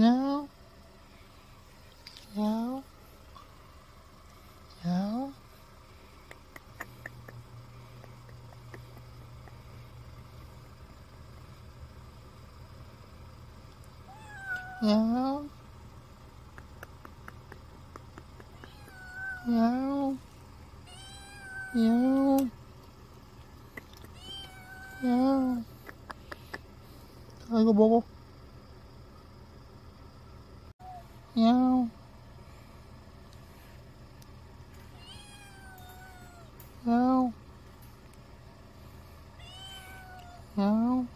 야옹 야옹 야옹 야옹 야옹 야옹 야옹 아 이거 먹어 야옹 야옹 야옹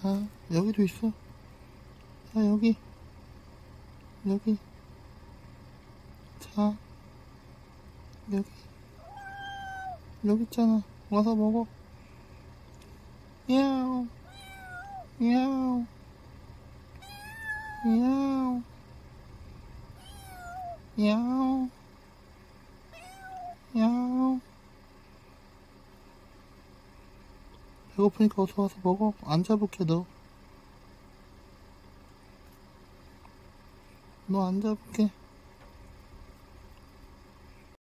자 여기도 있어. 자 여기. 여기. 자 여기 여기 있잖아. 와서 먹어. 야옹. 야옹. 야옹. 야옹. 야옹. 배고프니까 어서 와서 먹어. 안 잡을게 너. 너 안 잡을게